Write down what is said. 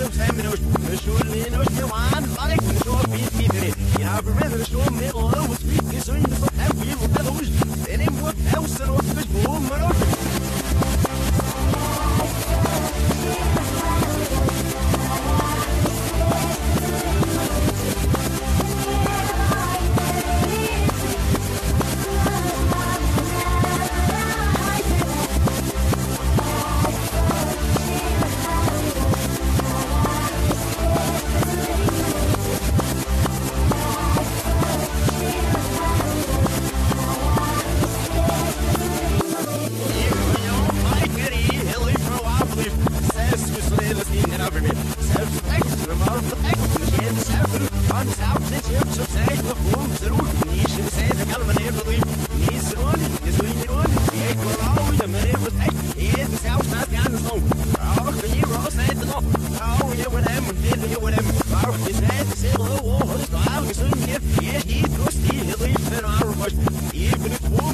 Adam Simon was Shulin was the one like the show beat me very. You have a rather show me all was beat me so in the book and we were those. Then in what else Even if